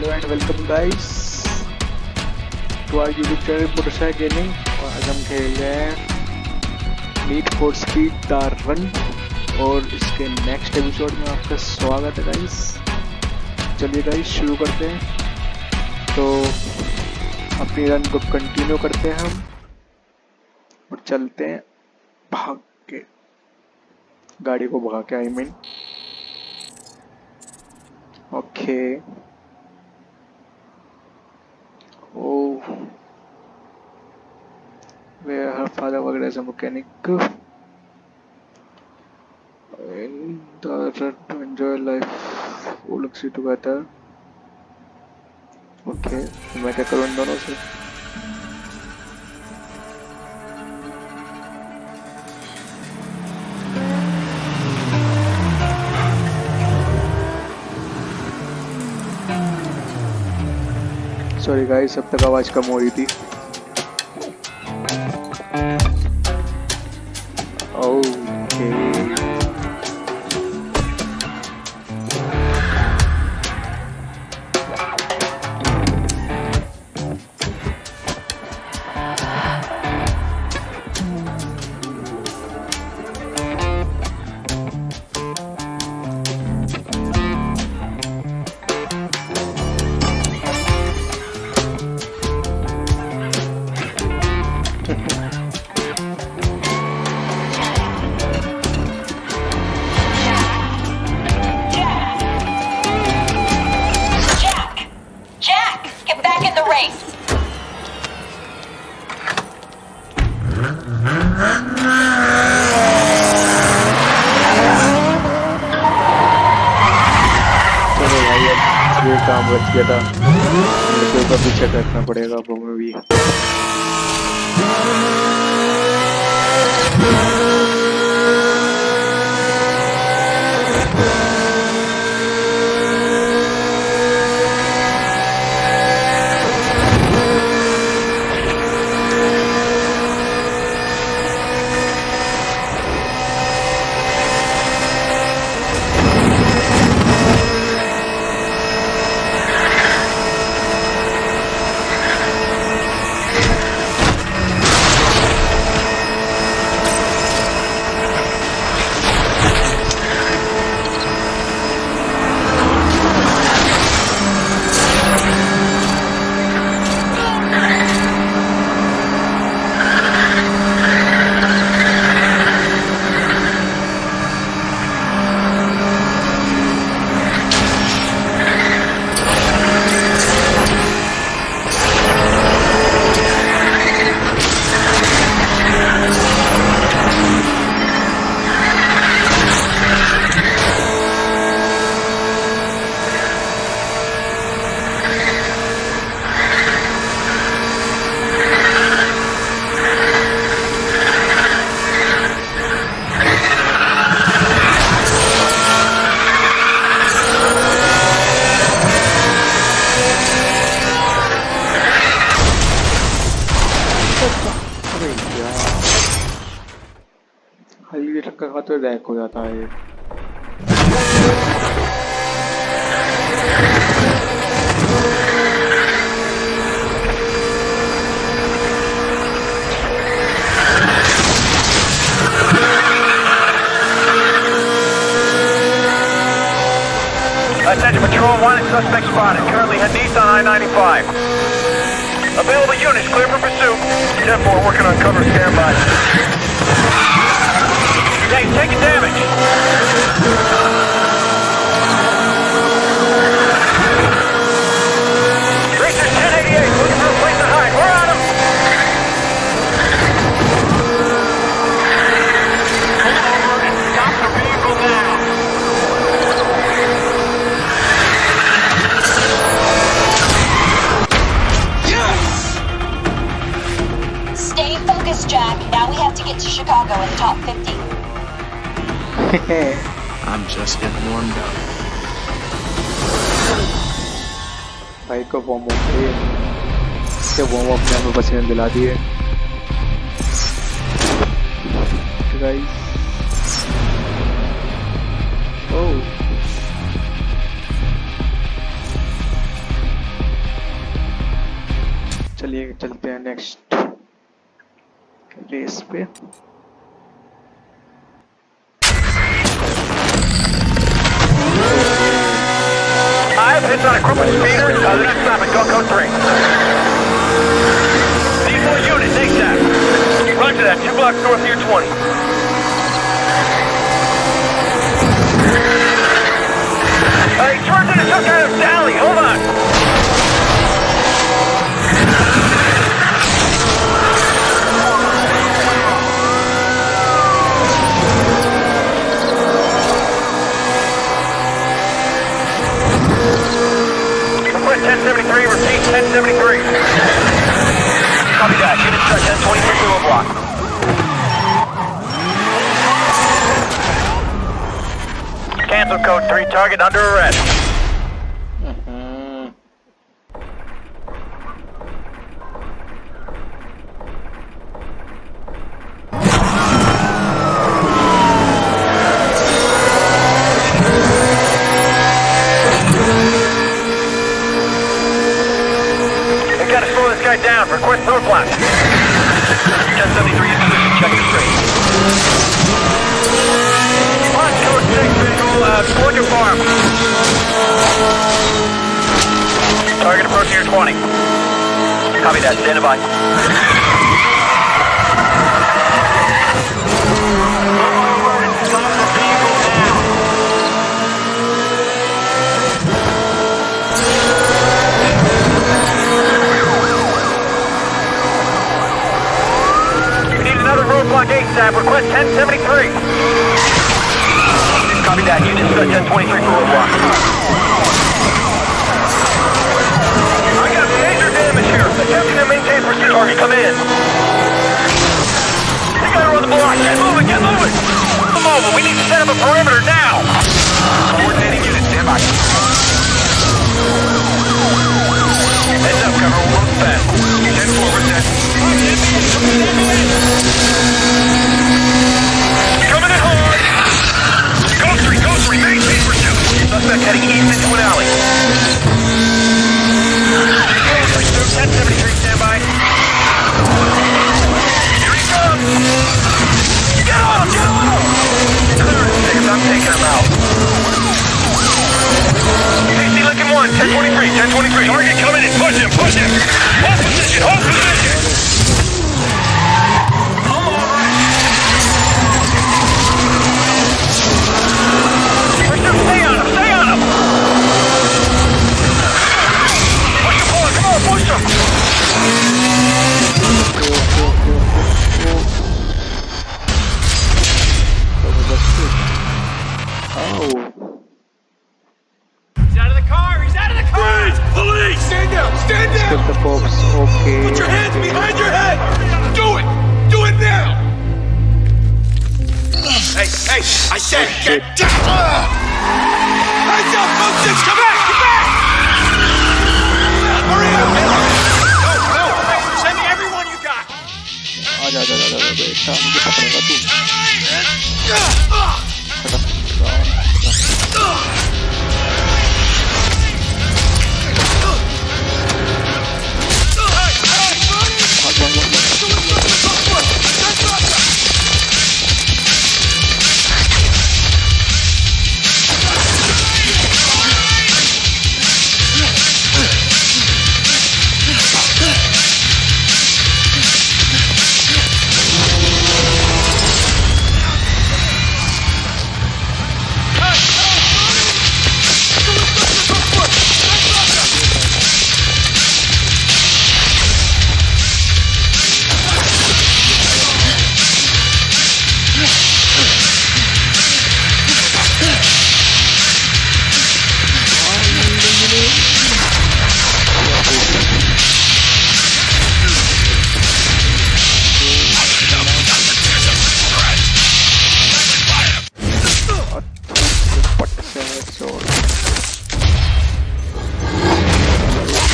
Hello and welcome guys. To our YouTube channel पुटसा gaming और आज हम खेल रहे हैं Need for Speed the Run और इसके नेक्स्ट एपिसोड में आपका स्वागत है गाइस। चलिए गाइस, शुरू करते हैं। तो अपनी रन को कंटिन्यू करते हैं हम, और चलते हैं भाग के। गाड़ी को भगा के I mean okay Oh, where her father worked as a mechanic. In the run to enjoy life, वो लोग सी together. ओके okay, मैं क्या करूँ इन दोनों से सॉरी गाइस अब तक आवाज़ कम हो रही थी। बच गया था लड़कियों का पीछा करना पड़ेगा वो में भी Yeah. तो रैक हो जाता है ये Attention Patrol, wanted suspect spotted. Currently heading east on I-95. Available units clear for pursuit. 10-4 working on cover standby. I'm just getting warmed up. भाई को वार्म अप चाहिए इसके वार्म अप ने हमें पसीने दिला दिए गाइस ओह चलिए चलते हैं नेक्स्ट रेस पे On equipment speeder. Uh, not stopping. Go code 3. Diesel unit, ASAP. Roger that. Two blocks north of your 20. Hey, Schwarzenegger just took out of. Hold on. Primary target under arrest. Gotta slow this guy down. Request roadblock. 1073 is position. Check the street. Launch code 6 uh, Georgia Farm. Target approaching your 20. Copy that. Stand by. Roadblock ASAP. Request 1073. Set 1023 for roadblock. I got major damage here. Attempting to maintain pursuit. Target, come in. We gotta run the block. Get moving, get moving. Come over. We need to set up a perimeter now. Coordinating unit, stand by. Heads up, cover. We'll look fast. 10 forward, set. Suspect heading east into an alley. 1073, stand by. Here he comes! Get get I'm taking him out. CC Lincoln 1, 1023, 1023. Target coming in, push him, push him! Hold position, hold position! Stand down. Put the corpse. Okay. Put your hands okay. behind your head. Do it. Do it now. Hey, hey, I said oh, get down. Hands up, folks. Come back. Come back. Hurry up. Go. Send me everyone you got. Oh, no, no, no, no, no. Get up. Get up. Come on. one, one, one.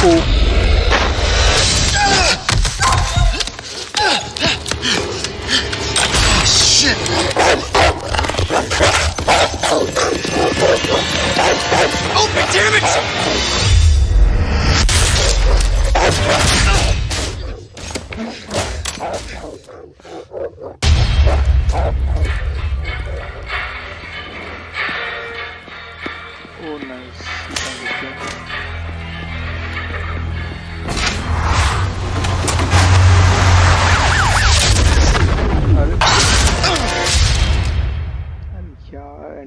cool. Oh, shit. Oh, damn it! Oh, nice.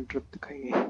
Drip है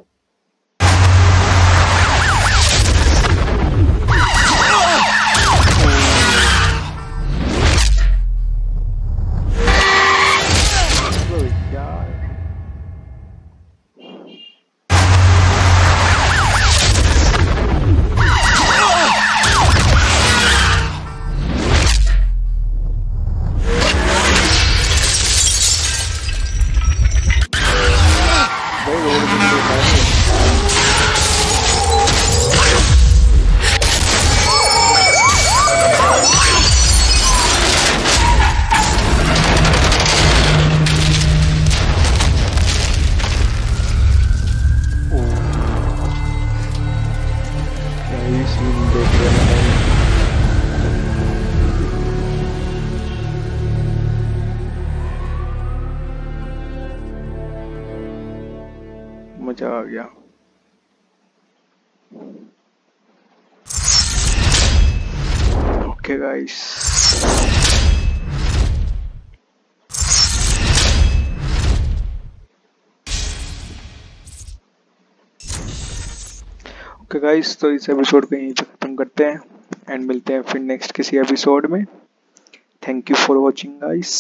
okay guys okay guys तो इस episode को यहीं पे खत्म करते हैं and मिलते हैं फिर नेक्स्ट किसी एपिसोड में. Thank you for watching guys